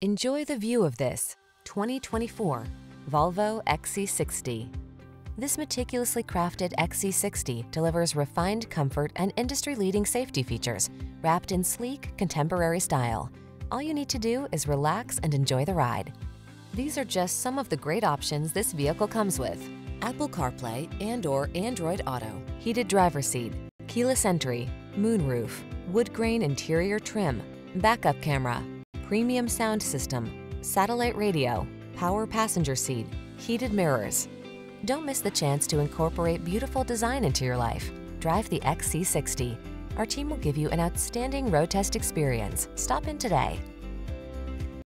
Enjoy the view of this 2024 Volvo XC60. This meticulously crafted XC60 delivers refined comfort and industry-leading safety features wrapped in sleek, contemporary style. All you need to do is relax and enjoy the ride. These are just some of the great options this vehicle comes with. Apple CarPlay and or Android Auto, heated driver seat, keyless entry, moonroof, wood grain interior trim, backup camera, premium sound system, satellite radio, power passenger seat, heated mirrors. Don't miss the chance to incorporate beautiful design into your life. Drive the XC60. Our team will give you an outstanding road test experience. Stop in today.